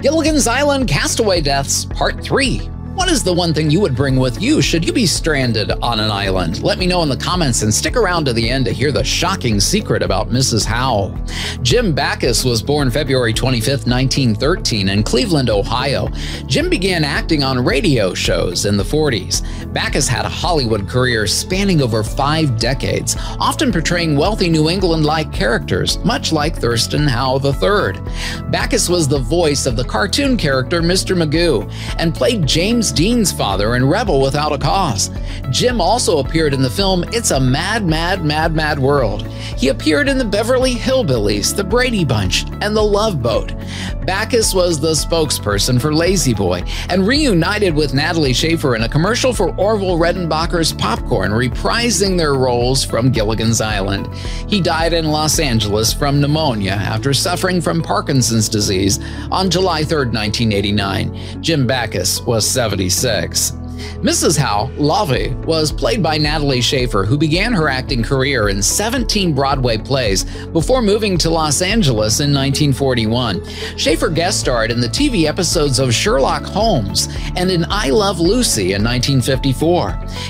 Gilligan's Island Castaway Deaths, Part 3. What is the one thing you would bring with you should you be stranded on an island? Let me know in the comments and stick around to the end to hear the shocking secret about Mrs. Howell. Jim Backus was born February 25, 1913, in Cleveland, Ohio. Jim began acting on radio shows in the 40s. Backus had a Hollywood career spanning over five decades, often portraying wealthy New England like characters, much like Thurston Howell III. Backus was the voice of the cartoon character Mr. Magoo and played James Dean's father in Rebel Without a Cause. Jim also appeared in the film It's a Mad, Mad, Mad, Mad World. He appeared in the Beverly Hillbillies, The Brady Bunch, and The Love Boat. Backus was the spokesperson for La-Z-Boy and reunited with Natalie Schafer in a commercial for Orville Redenbacher's Popcorn, reprising their roles from Gilligan's Island. He died in Los Angeles from pneumonia after suffering from Parkinson's disease on July 3, 1989. Jim Backus was 70. 76. Mrs. Howell, Lovey, was played by Natalie Schafer, who began her acting career in 17 Broadway plays before moving to Los Angeles in 1941. Schafer guest starred in the TV episodes of Sherlock Holmes and in I Love Lucy in 1954.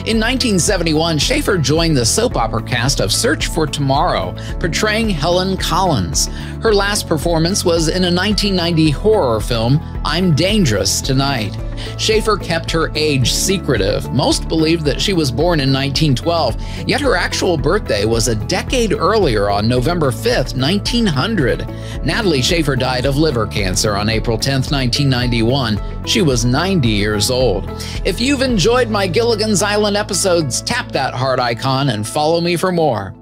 In 1971, Schafer joined the soap opera cast of Search for Tomorrow, portraying Helen Collins. Her last performance was in a 1990 horror film, I'm Dangerous Tonight. Schafer kept her age secretive. Most believed that she was born in 1912, yet her actual birthday was a decade earlier on November 5, 1900. Natalie Schafer died of liver cancer on April 10, 1991. She was 90 years old. If you've enjoyed my Gilligan's Island episodes, tap that heart icon and follow me for more.